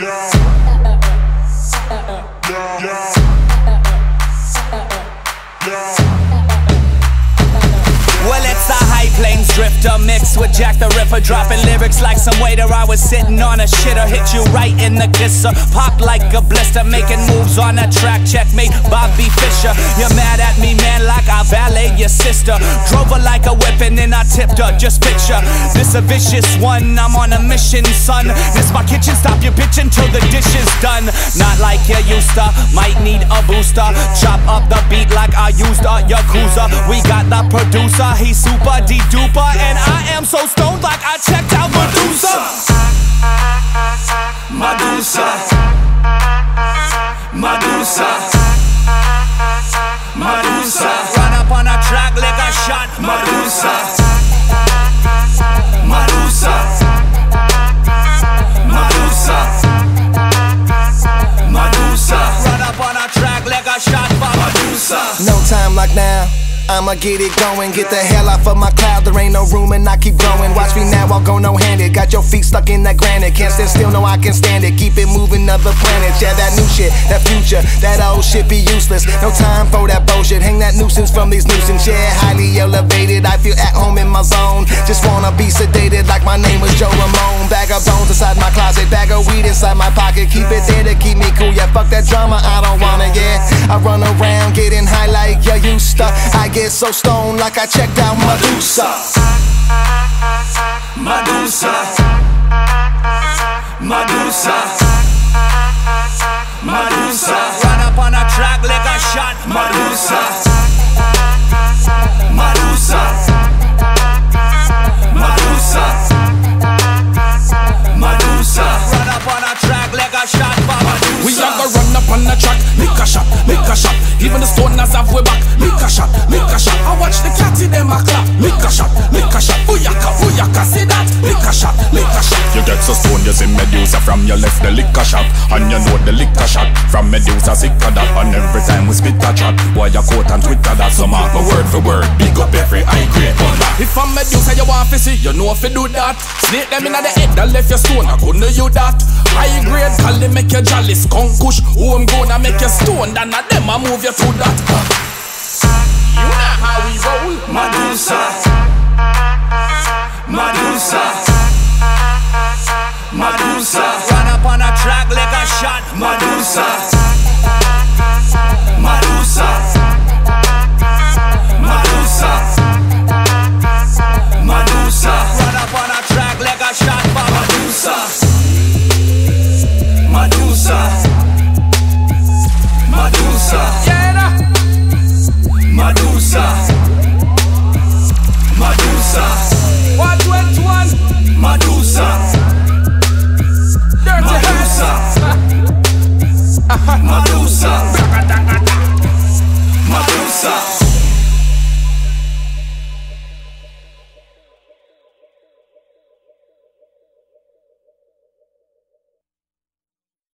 Well, it's a high plains drifter mixed with Jack the Ripper, dropping lyrics like some waiter. I was sitting on a shitter, hit you right in the kisser, pop like a blister, making moves on the track. Check me, Bobby Fischer. You're mad at me, man, like I valet your sister. Drove her like a whip and I tipped her. Just picture this a vicious one. I'm on a mission, son. This my kitchen. Stop your bitch until the dish is done. Not like you used to. Might need a booster. Chop up the beat like I used a Yakuza. We got the producer. He's super de duper, and I am so stoned like I checked out Medusa. Medusa. Medusa. Medusa. Like a shot. Medusa. Medusa. Medusa. Medusa. Run up on a track like a shot. Medusa. No time like now. I'ma get it going, get the hell off of my cloud. There ain't no room and I keep growing. Watch me now, I'll go no handed. Got your feet stuck in that granite. Can't stand still, no, I can stand it. Keep it moving, other planets. Yeah, that new shit, that future, that old shit be useless. No time for that bullshit. Hang that nuisance from these nuisance. Yeah, be sedated like my name was Joe Ramone. Bag of bones inside my closet, bag of weed inside my pocket. Keep it there to keep me cool. Yeah, fuck that drama, I don't wanna. Yeah, I run around getting high like you used to. I get so stoned like I checked out Medusa. Medusa. Medusa. Medusa. Run up on a track like a shot. Medusa. Medusa. On the track, lick a shot, lick a shot. Even the stoners have way back, lick a shot, lick a shot. I watch the cat in them a clap, lick a shot, lick a shot. Booyaka, booyaka, see that? Lick a shot, lick a shot. You get so stoned, you see Medusa from your left, the liquor shot. And you know the liquor shot from Medusa, sick of that. And every time we spit a chat, boy, you quote on Twitter that. So mark my word for word, big up every high grade on that. If I'm Medusa, you want to see, you know if you do that. Snake them inna the head, that left your stone, I couldn't you that. High grade, make you jolly, skunk kush. Who I'm gonna make you stone, then a them I move you to that. You know how we roll. Medusa. Medusa. Medusa. Run up on a track like a shot. Medusa. Medusa. Medusa.